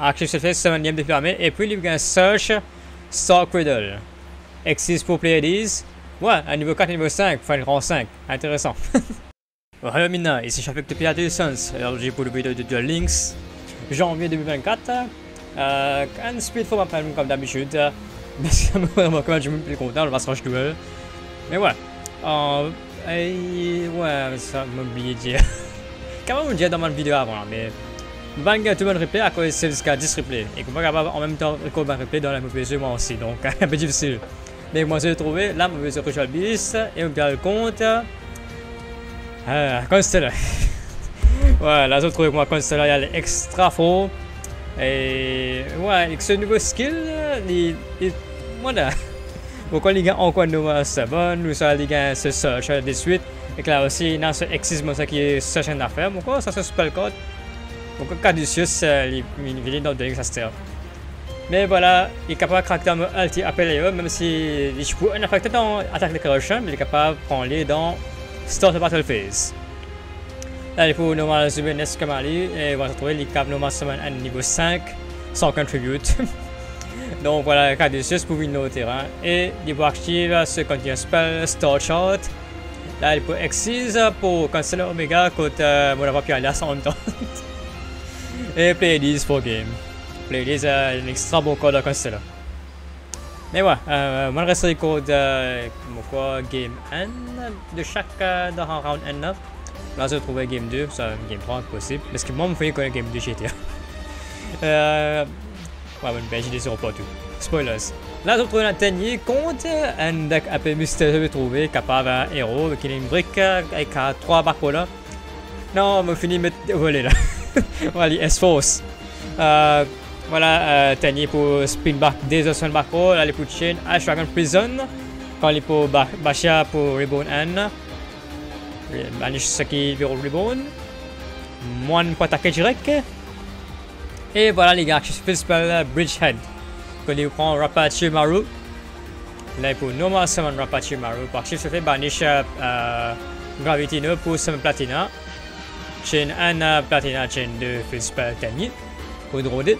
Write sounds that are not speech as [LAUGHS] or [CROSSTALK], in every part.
Active Surface 7ème défi l'armée. Et puis, il y a un Search Star Cradle. Existe pour Pleiades. Ouais, à niveau 4 niveau 5, Final Grand 5. Intéressant. [LAUGHS] Hello Mina, ici Shafik de Pirate Sons. J'ai pour le vidéo de Duel Links. Janvier 2024. Euh, un speed for ma comme d'habitude. Parce que vraiment, quand je me plus content, le passage duel. Mais ouais. Euh, et ouais, ça m'a oublié de dire. Quand même, on dit dans ma vidéo avant, mais. Bang le monde replay à cause c'est jusqu'à 10 replays. Et qu'on va capable en même temps recorder un replay dans la MPG moi aussi. Donc, [LAUGHS] un peu difficile. Mais moi, j'ai trouvé la mauvaise Crucial Beast et on bien le compte. Ah, Constellar. ouais, [LAUGHS] là, j'ai trouvé que moi, Constellar, il est extra fort. Et ouais, avec ce nouveau skill, il. il voilà. Pourquoi les gars quoi nous c'est bon, nous ça les gars se search de suite. Et que là aussi, dans ce exisme, ça qui est search en affaire. Pourquoi ça se spell code? Pourquoi Caduceus, les villes dans le ça se mais voilà, il est capable de craquer dans ulti appelé eux, même si je peux un affecté dans attaque de corruption, mais il est capable de prendre les dans start battle phase. Là, il faut normal zoomer Nest et on va retrouver les capables normal semaine à niveau 5, sans contribute. [LAUGHS] Donc voilà, Caduceus pour venir au terrain, et il peut activer ce continue spell, Star Shot. Là, il peut Exis pour canceller Omega contre euh, mon aller en même temps. [LAUGHS] et play these for game. Playlist euh, un extra bon code à là. Mais ouais, euh, moi reste les codes euh, quoi, game 1 de chaque euh, dans round 1 là. Là j'ai trouvé game 2, ça game 3 possible. Parce que moi me fait connaître game 2 GTA. [LAUGHS] euh, ouais, ben j'ai des pas tout. Spoilers. Là j'ai trouvé un tenier contre un deck un peu mystérieux trouvé, capable d'un héros qui a une brique avec 3 barres là. Non, on m'a fini de me voler là. [LAUGHS] voilà, les S-Force. Euh, voilà, euh, tenier pour spin back des Ocean Bako, là les pour chain Ash Dragon Prison, quand les pour Basha pour Reborn N, Banish Saki pour Reborn, Moine pour attaquer direct, et voilà les gars, je fais spell Bridgehead, quand il prend Rapachi Maru, là pour Normal Summon Rapachi Maru, par contre je fais Banish euh, Gravity 9 pour Summon Platina, Chain 1 Platina, Chain 2 Full Spell Tenier, pour draw it.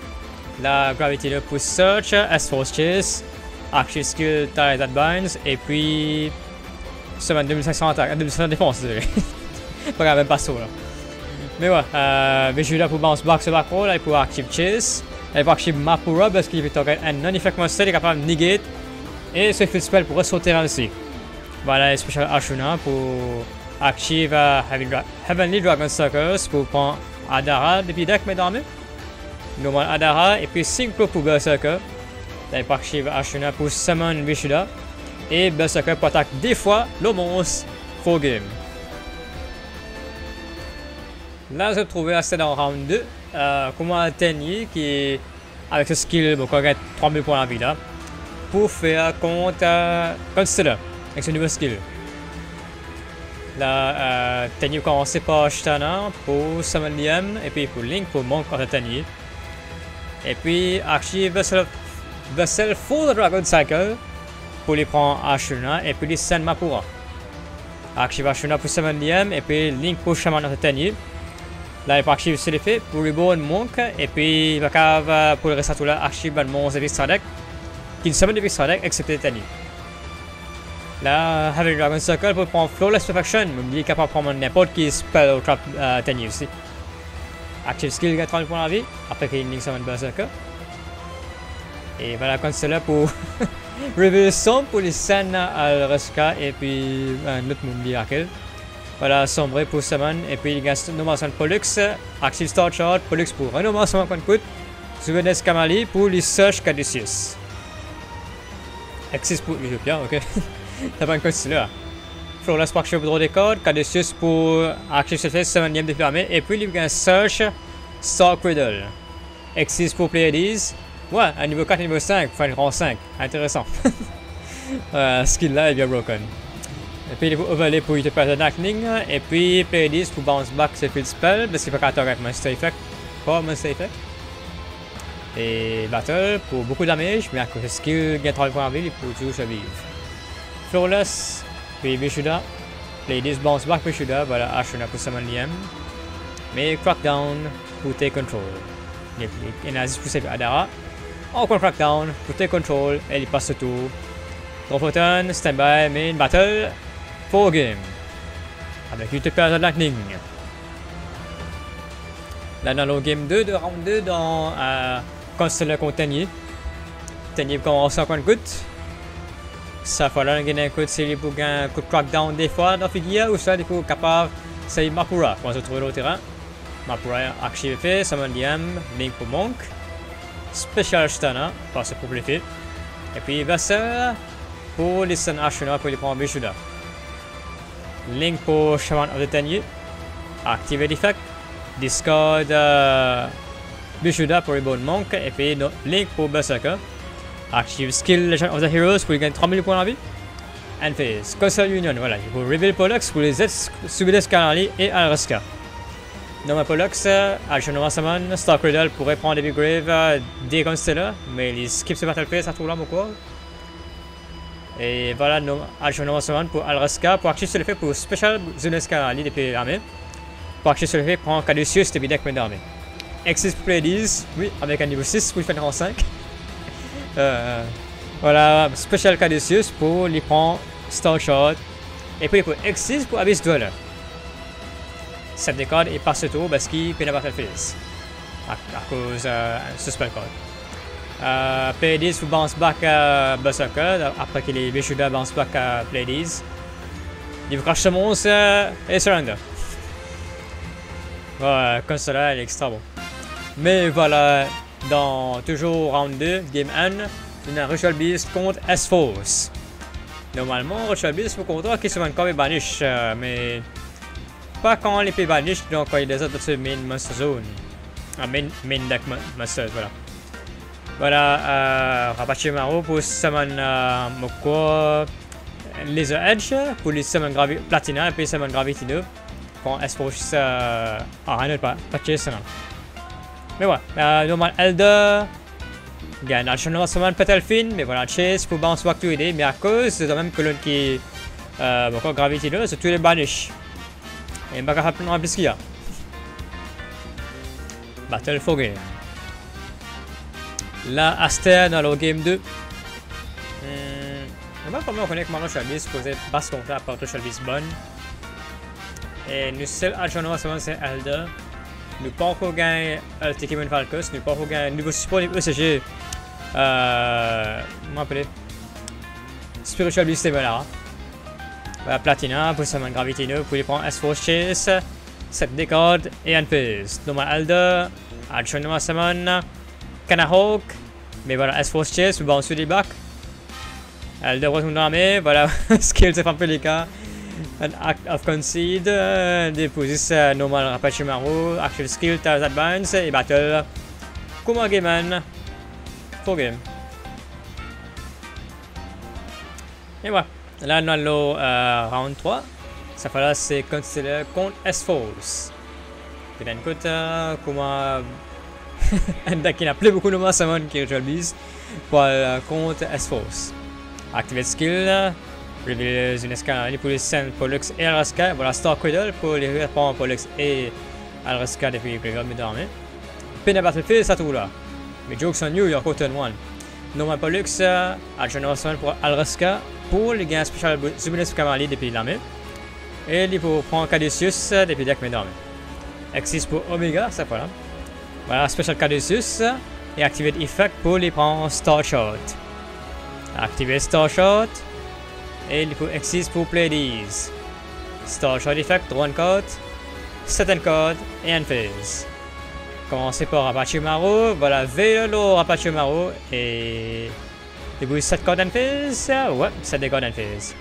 La Gravity 2 pour Search, S-Force Chase, Archer Skill, That Binds, et puis. Semaine 2500 attaque, 2500 défense, désolé. [LAUGHS] pas grave, même pas ça là. Mais ouais, euh, mais je suis là pour bounce back ce back roll, pour Active Chase, là, pour Active Mapura, parce qu'il peut target un non-effect monster, il est capable de negate, et ce full spell pour sauter aussi. Voilà, Special Ashuna pour Active Heavenly Dragon Suckers pour prendre Adara depuis deck, mesdames. Normal Adara et puis Synchro pour Berserker. Il archive Ashuna pour Summon Vishuda. Et Berserker pour attaquer des fois le monstre full game. Là, je trouvé assez dans round 2. Euh, comment Tenyi qui avec ce skill, bon, gagne 3000 points de vie là. Pour faire contre, euh, cela, avec ce nouveau skill. Là, euh, Tenyi commence par Shtana pour Liam et puis pour Link pour Monk contre Tenyi. Et puis, archive Vessel, Vessel Full Dragon Cycle pour les prendre Ashuna et puis les Sen Mapura. Archive Ashuna pour 7ème et puis Link pour Shaman of the Là, il peut archiver ce l'effet pour Reborn Monk et puis il va pour le reste tout là, archive de Stradec qui ne summon de Stradec excepté Tani. Là, Having Dragon Circle pour prendre Flawless Perfection, mais il est capable de prendre n'importe qui spell ou trap euh, Tani aussi. Active skill 80 points de vie. Après qu'il nique summon Berserker. Et voilà, comme c'est là pour [LAUGHS] Reveal Sombre pour les scènes à Ruska et puis un autre monde miracle. Voilà, Sombre pour Summon et puis il gagne Nommation Pollux. Active Star Shot, Pollux pour un Nommation Concoute. Souvenez Kamali pour les Search Caduceus. Axis pour l'Utopia, ok. [LAUGHS] Pas un code là. Flawless Structure pour draw des codes, Caduceus pour Active Surface 7ème défi l'armée, et puis il y a un Search Star Cradle. Exist pour Pleiades. Ouais, à niveau 4 niveau 5, Final Grand 5. Intéressant. [LAUGHS] euh, skill là est bien broken. Et puis il faut overlay pour Utopia Lightning, et puis Pleiades pour bounce back ce field spell, parce qu'il faut qu'à target Monster Effect. Pas Monster Effect. Et Battle pour beaucoup de damage, mais à cause de skill, gain 3 points de vie, il peut toujours survivre. Flawless, puis Vishuda. Ladies bounce back Vishuda, voilà Ashuna pour summon Liam. Mais Crackdown pour take control. Il a 10 plus Adara. Prend crackdown, pour take control, il passe le tour. Drop standby, main battle, 4 game. Avec Utopia de Lightning. Là, dans le game 2 de round 2, dans euh, Constellar contre Tenier. Tenier commence à prendre coup. Ça fait là, il y a un coup de série pour un coup de crackdown fois dans figure, ou des fois, capable, c'est Mapura. Va se trouver au terrain. Mapura activé, Summon DM, Link pour Monk. Special Stana, parce pour les Et puis Vassar pour les Sun Ashuna pour les prendre Bishuda. Link pour Shaman of the Tenyu. Activate Effect. Discard Bishuda pour les Bone Monk. Et puis no, Link pour Berserker. Active Skill Legend of the Heroes pour gagner 3000 points de vie. And Phase. Console Union, voilà. Il faut Reveal Pollux pour les Z Subides Canali et Alraska. Noma Pollux, Alchonoma Summon, Star Cradle pourrait prendre des Big Grave euh, des Constellar, mais il skip ce Battlefield, ça trouve là quoi. Et voilà, Alchonoma Summon pour Alraska, pour activer sur le pour Special Zuneska Ali depuis l'armée. Pour activer sur le fait, prend Caduceus depuis deck main d'armée. Exis pour 10, oui, avec un niveau 6 pour faire en 5. Euh, voilà, Special Caduceus pour lui prendre Star Shot. Et puis pour Exis pour Abyss Dweller cette décode et passe tour parce qu'il peut n'avoir fait à, à cause euh, suspect code. Euh, vous bounce back à Berserker après que les Bishuda bounce back à 10. Il vous crache ce monstre et surrender. Voilà, comme cela, elle est extra bon. Mais voilà, dans toujours round 2, game 1, on a Ritual Beast contre S-Force. Normalement, Ritual Beast, faut qu'on qui se vend comme banish, euh, mais pas quand pays banish, donc quand il des autres de main monster zone. Ah, main, main deck monsters, voilà. Voilà, euh, Rapachimaru pour summon euh, Moko Laser Edge, pour les summon Gravi Platina et puis summon Gravity 2. Quand S-Force euh, ah, pas, pas Mais voilà, euh, normal Elder. Gagne Alchonoma summon Petalfin, mais voilà, chase pour bounce back to aider, mais à cause, c'est quand même l'un qui euh, Moko Gravity 2, c'est tous les banish. Eh, baka hapun ng Biskia. Battle for. La Aster dans le game 2. Hmm, on va comment on connaît que Mano Chalbis posait basse contre à part Chalbis bonne. Et nous seul adjoint c'est Elder. Nous pas encore gagné le Tekimen Falcos, nous pas encore gagné niveau support niveau ECG. Euh. Comment appeler? Spiritual Beast Stable voilà, Platina pour Gravity 2, pour les prendre S-Force Chase, 7 décodes et un Fizz. Normal Alder, Adjonoma Summon, Kanahawk, mais voilà, S-Force Chase, vous balancez des bacs. Alder retourne dans l'armée, voilà, Skills of Ampelica, an Act of Concede, euh, Deposis uh, Normal Rapachimaru, Actual Skill, Taz Advance et Battle. Kuma Gameman, 4 game. Et voilà. Là, dans le euh, round 3, ça là, c'est considéré contre S-Force. Puis d'un côté, [LAUGHS] deck qui n'a plus beaucoup de mots summon qui réalise pour euh, contre S-Force. Activate skill, pour les scènes Pollux et Alraska. Voilà, Star Cradle pour les répondre Pollux et Alraska depuis Graveyard Mid-Armée. Puis dans Battlefield, là. Mais jokes on you, il y a encore turn 1. Normal Pollux, euh, Summon pour Alraska pour les gains spécial Zubilis Cavalier depuis l'armée. Et il faut prendre Caduceus depuis deck main Exis pour Omega, ça voilà. Voilà, Special Caduceus. Et Activate Effect pour les prendre Star Shot. Activate Star Shot. Et il faut Exis pour these. Star Shot Effect, one card. Certain card et un phase. Commencez par Apache Maro. Voilà, Velo Apache Maro. Et Début 7 Golden Fizz Ouais, 7 des Golden Fizz.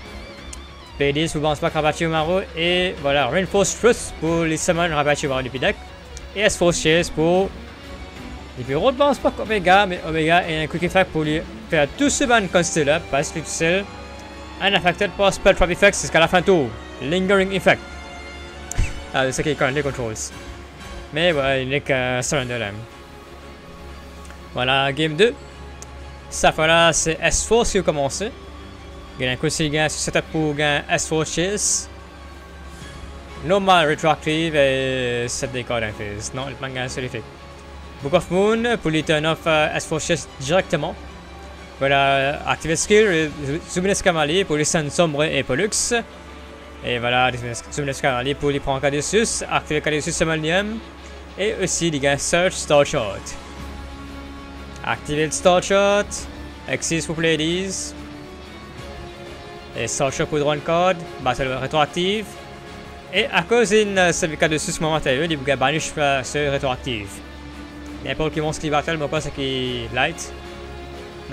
PD sous bounce back Rabachi Umaru et voilà, Reinforced Truth pour les summons Rabachi Umaru du deck. Et S-Force Chase pour les bureaux de bounce back Omega, mais Omega est un quick effect pour lui faire tout ce ban Constellar parce que tout seul. Unaffected par Spell Trap Effects jusqu'à la fin tour. Lingering Effect. ah, c'est ce qui est currently controls. Mais voilà, il n'est que Surrender Lamb. Voilà, game 2. Ça là, c'est S4 qui a commencé. Il y a un coup de gain sur setup pour gain S4 Chase. Normal Retroactive et 7 décors d'un phase. Non, le manga c'est l'effet. Book of Moon pour les turn off euh, S4 directement. Voilà, activate skill, Zoominus Cavalier pour les scènes sombres et Pollux. Et voilà, Zoominus Cavalier pour les prendre Caduceus, activer Caduceus. Et aussi les gars, Search Star Shot. Activate Star Shot, Exis pour Ladies. Et Star Shot pour Drone Code, Battle rétroactive. Et à cause d'une certificat de sus momentaire, il va banish ce rétroactive. N'importe qui monstre qui battle, mais pas ce qui light.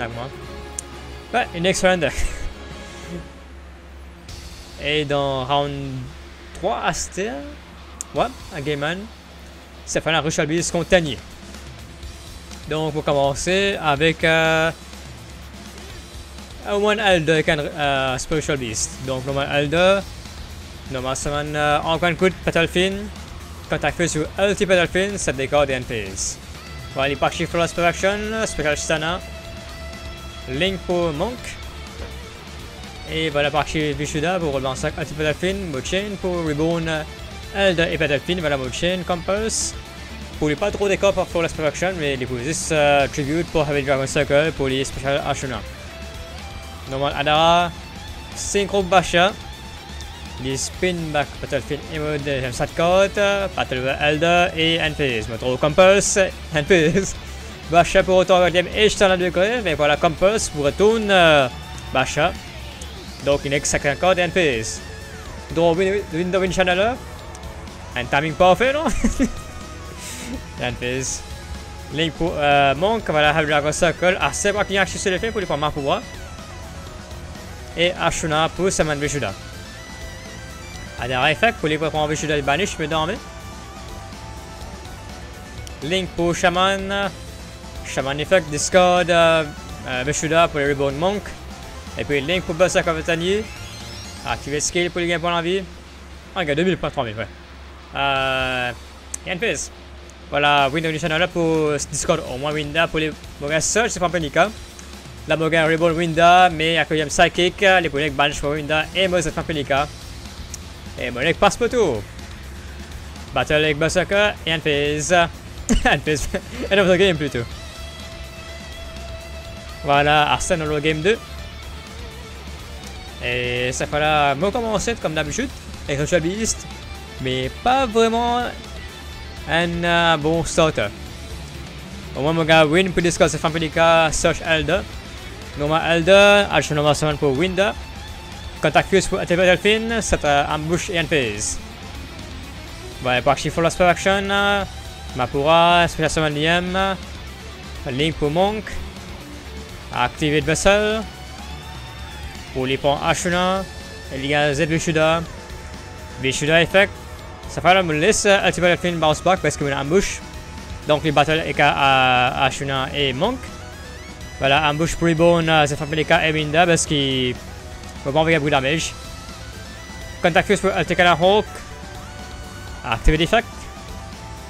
D'accord. Ouais, une round. [LAUGHS] Et dans round 3, Aster. Ouais, à Game Man. Ça fait la rush Albiz contre Tanier. Donc, pour commencer avec. Euh, One avec un uh, Spiritual Beast. Donc, normal Alda. Normal summon uh, Encore Coup Petalfin. Contact Phase sur Ulti Petalfin. Set décor des NPs. Voilà, les Pakshi Full Action. Special Stana. Link pour Monk. Et voilà Pakshi Vishuda pour relancer Ulti Petalfin. Mochain pour Reborn Alda et Petalfin. Voilà Mochain Compass. Pour les pas trop décor pour Full Action, mais les Positions uh, Tribute pour Heavy Dragon Circle pour les Special Ashuna. Normal Adara, Synchro Basha, les Spin Back Battlefield Mode de 7 cartes, Battle Elder et Enphase. Metro Compass, Enphase. Basha pour autant game et Standard degré, mais voilà Compass pour retourne euh, Basha. Donc il 50 cartes et Enphase. Donc Window Win Channel, un timing parfait non? [LAUGHS] Enphase. Link pour euh, Monk, voilà Heavy Dragon Circle. Ah, c'est moi qui ai acheté sur les faits pour les prendre ma pouvoir et Ashuna pour Saman Vishuddha. Adara Effect pour les prendre Vishuddha et Banish, me dormez. Link pour Shaman. Shaman Effect, Discord, euh, euh, Vishuddha pour les Reborn Monk. Et puis Link pour Berserk of. Activer Skill pour les gains pour l'envie. Ah, regarde, 2000, pas 3000, ouais. Euh. Et Fizz. Voilà, Window Channel pour Discord, au moins Winda pour les mauvaises search, c'est pas Panica. La Mogan Reborn Winda, mais accueillim Psychic, les Bonek Banch pour Winda et Moses Pelika. Et Bonek passe pour tout. Battle avec Berserker et Anfiz. Anfiz. End of the game plutôt. Voilà, Arsène le game 2. Et ça fera me commencer comme d'habitude avec Ritual Beast, mais pas vraiment un uh, bon starter. Au moins, mon gars, win pour discuter Fanpelika, Search Elder. Noma Elder, Action Summon pour Winda. Contact Fuse pour Attack Delphine, c'est Ambush et Phase. Voilà, pour Action Full Action, Mapura, Special Summon Liam. Link pour Monk. Activate Vessel. Pour les ponts Ashuna. Il y a Z Vishuda. Vishuda Effect. Ça fait la laisse Ultimate Delphine bounce back parce qu'il y a ambush. Donc les battles est à Ashuna et Monk. Voilà, ambush pour Reborn, uh, ça fait les cas et Winda parce qu'il va pas envoyer beaucoup de damage. Contact Fuse pour Altekala Hawk. Activate Effect.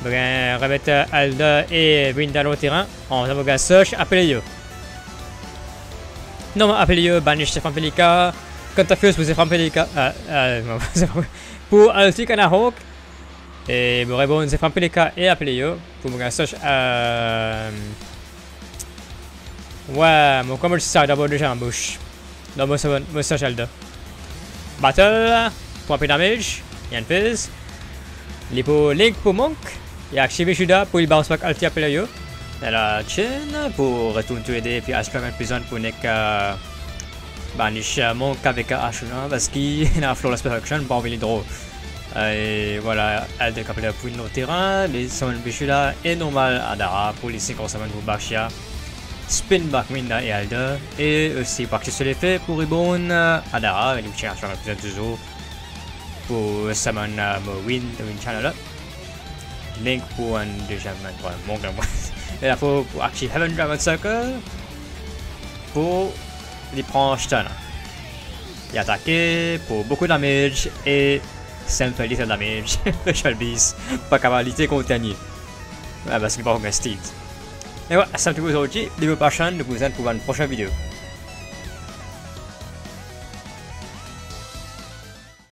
Ben, remettre Alda et Winda au terrain. On va Search, appelez-le. Non, appelez-le, banish Stefan Pelika. Contact Fuse pour Stefan Pelika. Euh, euh, [LAUGHS] pour Altekala Hawk. Et Reborn, Stefan Pelika et appelez-le. Pour Search. Euh, Ouais, mon combo ça d'abord déjà en bouche. Dans mon Elda. Battle, point de damage, il y a une fizz. Les pour Link pour Monk. Il y a activé Shuda pour il bounce back ulti à Pelayo. Il a Chin pour tout aider, puis Ashram en prison pour Nick euh, banish Monk avec Ashuna parce qu'il [LAUGHS] a Flawless Perfection, pas envie draw. Et voilà, elle décapelle pour nos terrains, les summon Bishula et normal Adara pour les 5 summon pour Bashia. Spin back Winda et Alda, et aussi partir sur l'effet pour Reborn Adara, et nous cherchons l'épisode du jour pour Summon Win de Win Channel. Link pour un deuxième mon grand [LAUGHS] Et là, pour activer Heaven Dragon Circle, pour les prendre stun. Et attaquer pour beaucoup de damage et simple little damage. [LAUGHS] Special Beast, pas capable de lutter contre Tani. Parce qu'il va avoir un Steed. Et voilà, c'est un petit peu aujourd'hui. Vidéo prochaine, nous vous pour une prochaine vidéo.